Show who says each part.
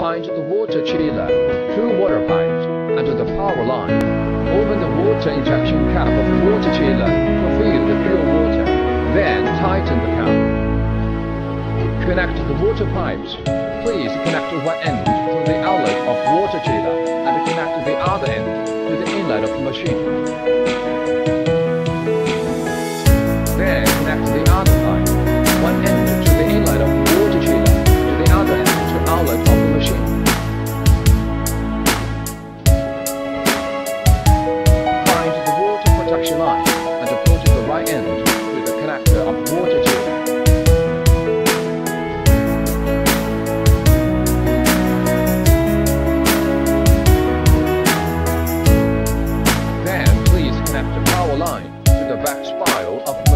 Speaker 1: wind the water chiller through water pipes under the power line. Open the water injection cap of the water chiller to fill the pure water. Then tighten the cap. Connect the water pipes. Please connect one end to the outlet of water chiller and connect the other end to the inlet of the machine. direction line and approaches the right end with the connector of water tube. Then please connect the power line to the back spile of